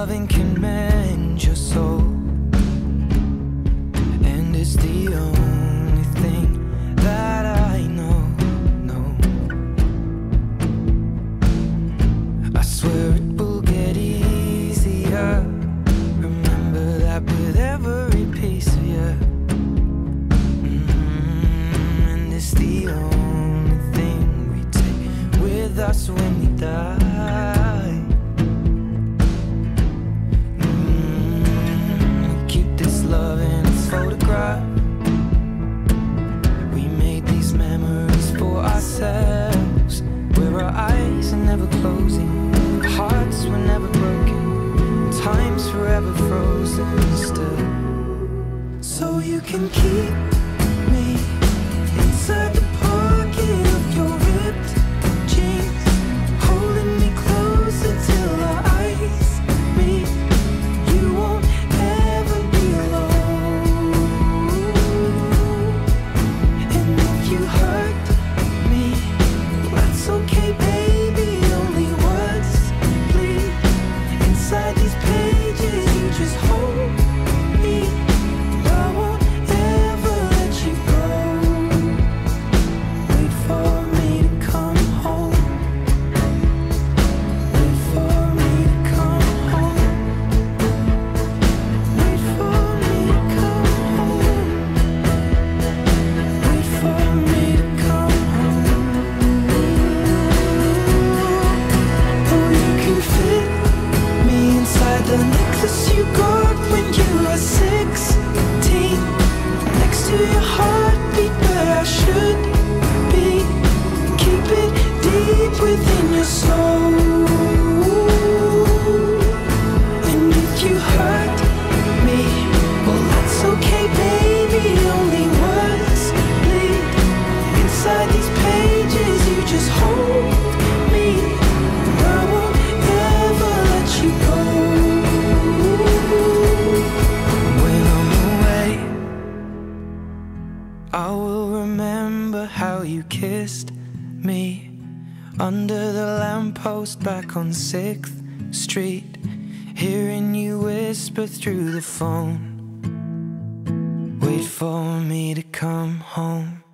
Loving can mend your soul. And it's the only thing that I know. No. I swear it will get easier. Remember that with every piece of you. Mm, and it's the only thing we take with us when we die. So you can keep I will remember how you kissed me under the lamppost back on 6th Street, hearing you whisper through the phone. For me to come home.